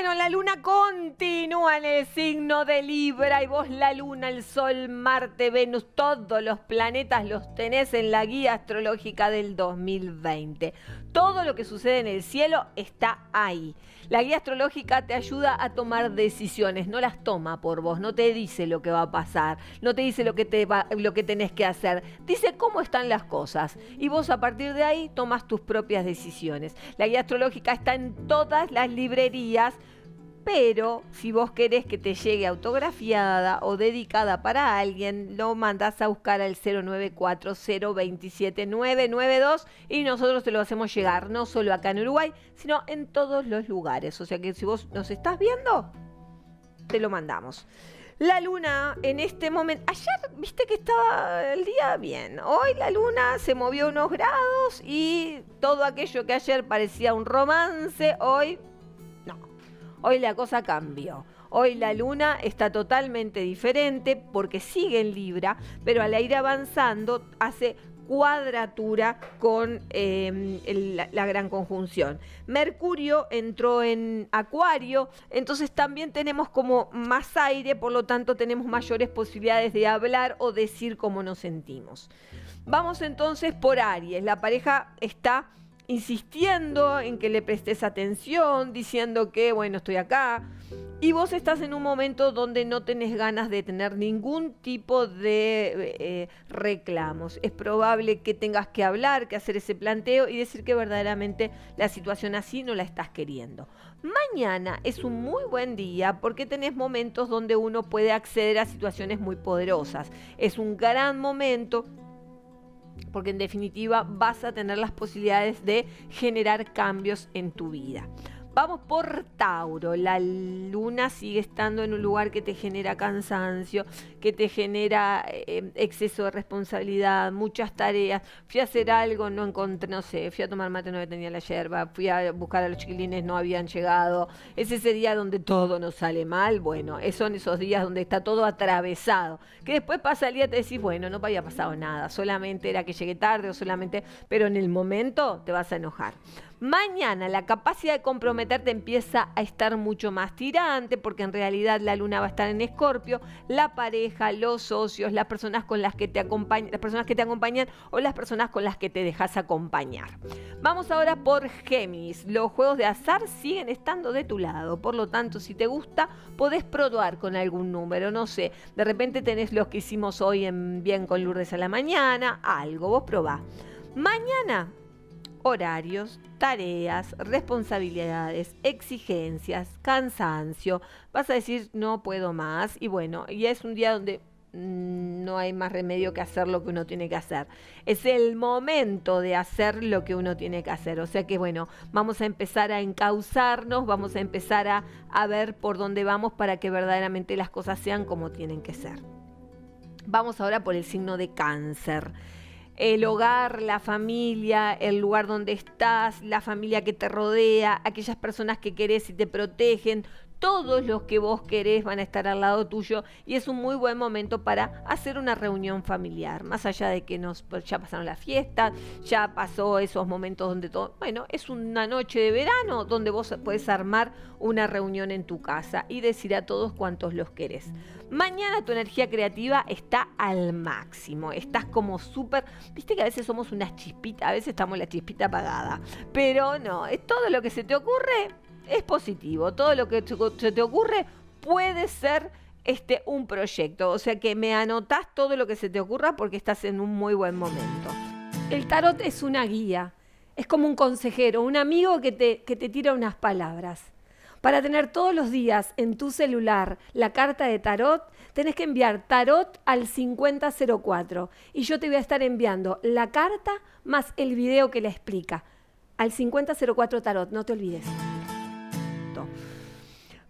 Bueno, la luna continúa en el signo de Libra y vos la luna, el sol, Marte, Venus, todos los planetas los tenés en la guía astrológica del 2020. Todo lo que sucede en el cielo está ahí. La guía astrológica te ayuda a tomar decisiones, no las toma por vos, no te dice lo que va a pasar, no te dice lo que, te va, lo que tenés que hacer, dice cómo están las cosas y vos a partir de ahí tomas tus propias decisiones. La guía astrológica está en todas las librerías pero si vos querés que te llegue autografiada o dedicada para alguien, lo mandás a buscar al 094027992 y nosotros te lo hacemos llegar, no solo acá en Uruguay, sino en todos los lugares. O sea que si vos nos estás viendo, te lo mandamos. La luna en este momento, ayer viste que estaba el día bien, hoy la luna se movió unos grados y todo aquello que ayer parecía un romance, hoy Hoy la cosa cambió. Hoy la luna está totalmente diferente porque sigue en Libra, pero al ir avanzando hace cuadratura con em, la, gran conjunción. Mercurio entró en Acuario, entonces también tenemos como más aire, por lo tanto tenemos mayores posibilidades de hablar o decir cómo nos sentimos. Vamos entonces por Aries, la pareja está insistiendo en que le prestes atención, diciendo que, bueno, estoy acá. Y vos estás en un momento donde no tenés ganas de tener ningún tipo de eh, reclamos. Es probable que tengas que hablar, que hacer ese planteo y decir que verdaderamente la situación así no la estás queriendo. Mañana es un muy buen día porque tenés momentos donde uno puede acceder a situaciones muy poderosas. Es un gran momento porque en definitiva vas a tener las posibilidades de generar cambios en tu vida. Vamos por Tauro. La luna sigue estando en un lugar que te genera cansancio, que te genera eh, exceso de responsabilidad, muchas tareas. Fui a hacer algo, no encontré, no sé, fui a tomar mate, no tenía la yerba, fui a buscar a los chiquilines, no habían llegado. Es ese día donde todo nos sale mal. Bueno, son esos días donde está todo atravesado. Que después pasa el día y te decís, bueno, no había pasado nada, solamente era que llegué tarde o solamente, pero en el momento te vas a enojar. Mañana la capacidad de comprometerte empieza a estar mucho más tirante porque en realidad la luna va a estar en escorpio, la pareja, los socios, las personas con las que te acompañan, las personas que te acompañan o las personas con las que te dejas acompañar. Vamos ahora por Géminis. Los juegos de azar siguen estando de tu lado, por lo tanto, si te gusta, podés probar con algún número, no sé, de repente tenés los que hicimos hoy en Bien con Lourdes a la mañana, algo, vos probá. Mañana horarios, tareas, responsabilidades, exigencias, cansancio. Vas a decir no puedo más y bueno, y es un día donde mm, no hay más remedio que hacer lo que uno tiene que hacer. Es el momento de hacer lo que uno tiene que hacer. O sea que bueno, vamos a empezar a encauzarnos, vamos a empezar a, a ver por dónde vamos para que verdaderamente las cosas sean como tienen que ser. Vamos ahora por el signo de cáncer el hogar, la familia, el lugar donde estás, la familia que te rodea, aquellas personas que querés y te protegen, todos los que vos querés van a estar al lado tuyo y es un muy buen momento para hacer una reunión familiar, más allá de que nos, pues, ya pasaron las fiestas, ya pasó esos momentos donde todo, bueno, es una noche de verano donde vos podés armar una reunión en tu casa y decir a todos cuántos los querés. Mañana tu energía creativa está al máximo, estás como súper, viste que a veces somos unas chispitas, a veces estamos la chispita apagada, pero no, es todo lo que se te ocurre, es positivo. Todo lo que se te ocurre puede ser este, un proyecto. O sea que me anotás todo lo que se te ocurra porque estás en un muy buen momento. El tarot es una guía, es como un consejero, un amigo que te, que te tira unas palabras. Para tener todos los días en tu celular la carta de tarot, tenés que enviar tarot al 5004 y yo te voy a estar enviando la carta más el video que la explica. Al 5004 tarot, no te olvides.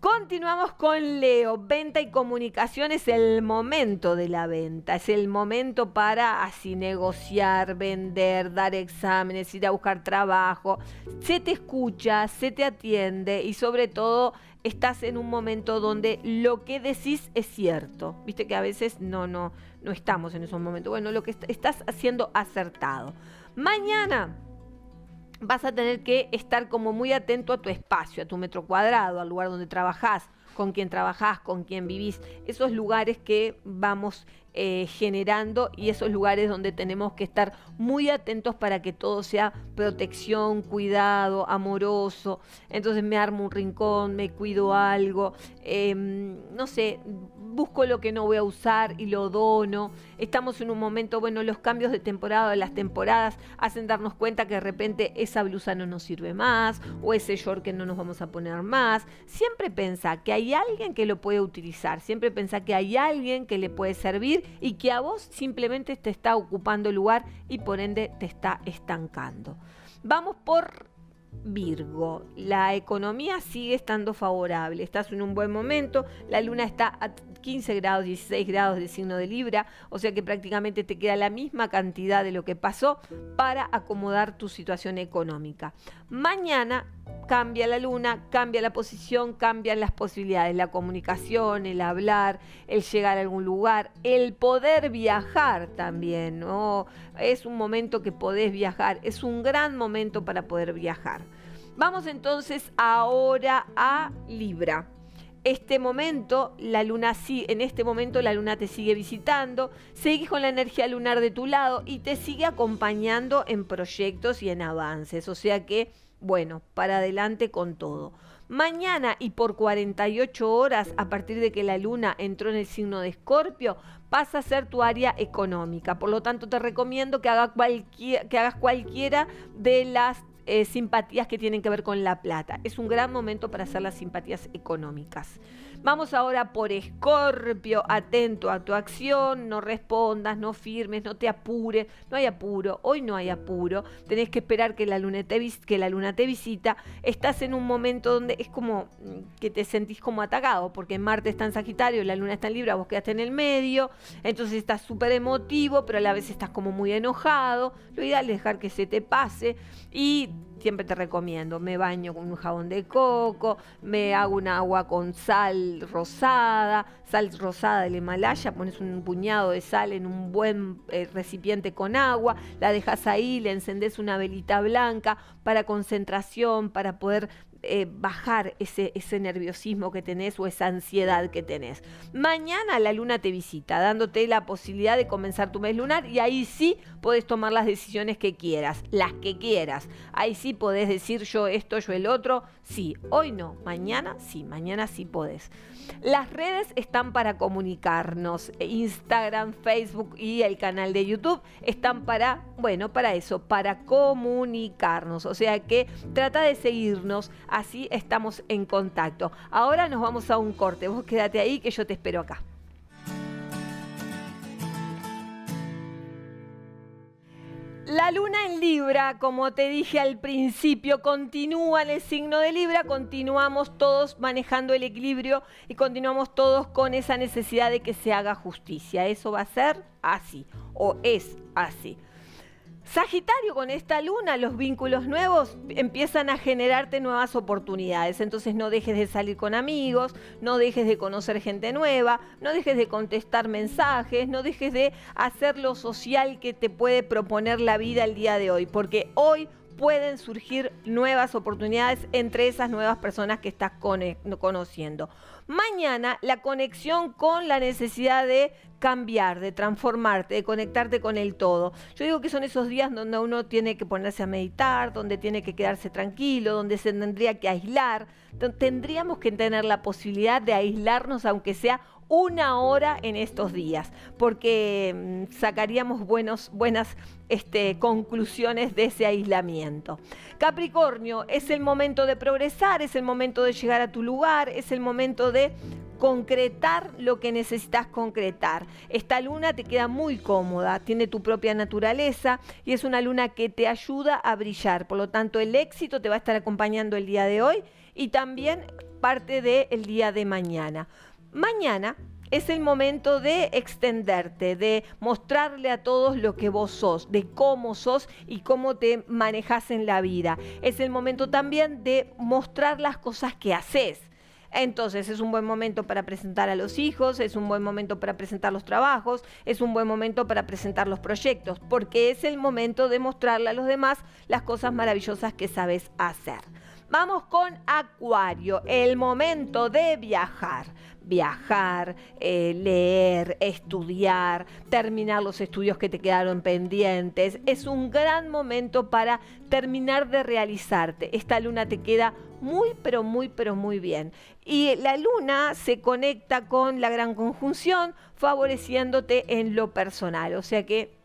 Continuamos con Leo. Venta y comunicación es el momento de la venta. Es el momento para así negociar, vender, dar exámenes, ir a buscar trabajo. Se te escucha, se te atiende y sobre todo estás en un momento donde lo que decís es cierto. Viste que a veces no, no, no estamos en esos momentos. Bueno, lo que estás haciendo acertado. Mañana vas a tener que estar como muy atento a tu espacio, a tu metro cuadrado, al lugar donde trabajas, con quien trabajás, con quien vivís, esos lugares que vamos eh, generando y esos lugares donde tenemos que estar muy atentos para que todo sea protección, cuidado, amoroso. Entonces me armo un rincón, me cuido algo, em, no sé, busco lo que no voy a usar y lo dono. Estamos en un momento, bueno, los cambios de temporada, de las temporadas, hacen darnos cuenta que de repente esa blusa no nos sirve más o ese short que no nos vamos a poner más. Siempre pensa que hay alguien que lo puede utilizar, siempre pensa que hay alguien que le puede servir y que a vos simplemente te está ocupando lugar y por ende te está estancando. Vamos por Virgo, la economía sigue estando favorable, estás en un buen momento, la luna está a 15 grados, 16 grados de signo de Libra, o sea que prácticamente te queda la misma cantidad de lo que pasó para acomodar tu situación económica. Mañana cambia la luna, cambia la posición, cambian las posibilidades, la comunicación, el hablar, el llegar a algún lugar, el poder viajar también, ¿no? Es un momento que podés viajar, es un gran momento para poder viajar. Vamos entonces ahora a Libra este momento, la luna en este momento la luna te sigue visitando, seguís con la energía lunar de tu lado y te sigue acompañando en proyectos y en avances. O sea que, bueno, para adelante con todo. Mañana y por 48 horas, a partir de que la luna entró en el signo de Escorpio, pasa a ser tu área económica. Por lo tanto, te recomiendo que, que hagas cualquiera de las eh, simpatías que tienen que ver con la plata. Es un gran momento para hacer las simpatías económicas. Vamos ahora por Escorpio, atento a tu acción, no respondas, no firmes, no te apures, no hay apuro, hoy no hay apuro, tenés que esperar que la luna te, que la luna te visita, estás en un momento donde es como mm, que te sentís como atacado, porque Marte está en Sagitario, la luna está en Libra, vos quedaste en el medio, entonces estás súper emotivo, pero a la vez estás como muy enojado, lo ideal es dejar que se te pase. Y Mm-hmm. Siempre te recomiendo, me baño con un jabón de coco, me hago un agua con sal rosada, sal rosada del Himalaya, pones un puñado de sal en un buen eh, recipiente con agua, la dejas ahí, le encendes una velita blanca para concentración, para poder eh, bajar ese, ese nerviosismo que tenés o esa ansiedad que tenés. Mañana la luna te visita, dándote la posibilidad de comenzar tu mes lunar y ahí sí podés tomar las decisiones que quieras, las que quieras. Ahí sí podés decir yo esto, yo el otro. Sí, hoy no, mañana sí, mañana sí podés. Las redes están para comunicarnos. Instagram, Facebook y el canal de YouTube están para, bueno, para eso, para comunicarnos. O sea que trata de seguirnos, así estamos en contacto. Ahora nos vamos a un corte. Vos quédate ahí que yo te espero acá. La luna en Libra, como te dije al principio, continúa en el signo de Libra, continuamos todos manejando el equilibrio y continuamos todos con esa necesidad de que se haga justicia. Eso va a ser así o es así. Sagitario, con esta luna, los vínculos nuevos empiezan a generarte nuevas oportunidades. Entonces no dejes de salir con amigos, no dejes de conocer gente nueva, no dejes de contestar mensajes, no dejes de hacer lo social que te puede proponer la vida el día de hoy. Porque hoy pueden surgir nuevas oportunidades entre esas nuevas personas que estás conociendo. Mañana la conexión con la necesidad de cambiar, de transformarte, de conectarte con el todo. Yo digo que son esos días donde uno tiene que ponerse a meditar, donde tiene que quedarse tranquilo, donde se tendría que aislar. Tendríamos que tener la posibilidad de aislarnos aunque sea una hora en estos días, porque mm, sacaríamos buenos, buenas este, conclusiones de ese aislamiento. Capricornio, es el momento de progresar, es el momento de llegar a tu lugar, es el momento de concretar lo que necesitas concretar. Esta luna te queda muy cómoda, tiene tu propia naturaleza y es una luna que te ayuda a brillar. Por lo tanto, el éxito te va a estar acompañando el día de hoy y también parte del día de mañana. Mañana es el momento de extenderte, de mostrarle a todos lo que vos sos, de cómo sos y cómo te manejas en la vida. Es el momento también de mostrar las cosas que haces. Entonces es un buen momento para presentar a los hijos, es un buen momento para presentar los trabajos, es un buen momento para presentar los proyectos, porque es el momento de mostrarle a los demás las cosas maravillosas que sabes hacer. Vamos con Acuario, el momento de viajar. Viajar, eh, leer, estudiar, terminar los estudios que te quedaron pendientes. Es un gran momento para terminar de realizarte. Esta luna te queda muy, pero muy, pero muy bien. Y la luna se conecta con la gran conjunción, favoreciéndote en lo personal. O sea que,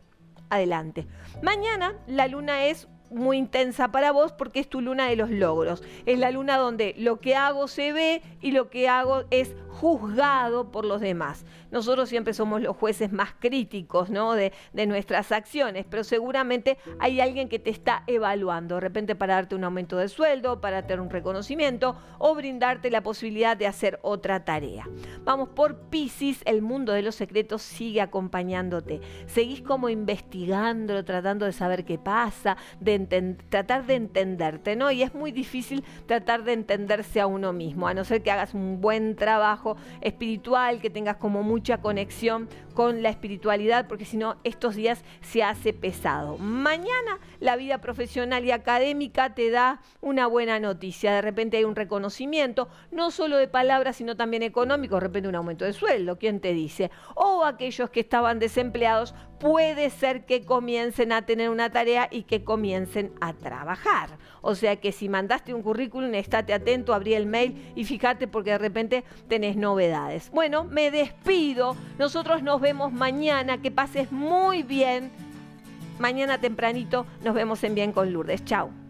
adelante. Mañana la luna es muy intensa para vos porque es tu luna de los logros. Es la luna donde lo que hago se ve y lo que hago es juzgado por los demás. Nosotros siempre somos los jueces más críticos ¿no? de, nuestras acciones, pero seguramente hay alguien que te está evaluando, de repente para darte un aumento de sueldo, para tener un reconocimiento o brindarte la posibilidad de hacer otra tarea. Vamos por Pisces, el mundo de los secretos sigue acompañándote. Seguís como investigando, tratando de saber qué pasa, de tratar de entenderte, ¿no? Y es muy difícil tratar de entenderse a uno mismo, a no ser que hagas un buen trabajo espiritual, que tengas como mucha conexión con la espiritualidad, porque si no, estos días se hace pesado. Mañana la vida profesional y académica te da una buena noticia. De repente hay un reconocimiento, no solo de palabras, sino también económico, de repente un aumento de sueldo, ¿quién te dice? O aquellos que estaban desempleados, puede ser que comiencen a tener una tarea y que comiencen a trabajar. O sea que si mandaste un currículum, estate atento, abrí el mail y fíjate porque de repente tenés novedades. Bueno, me despido. Nosotros nos vemos mañana. Que pases muy bien. Mañana tempranito nos vemos en Bien con Lourdes. Chao.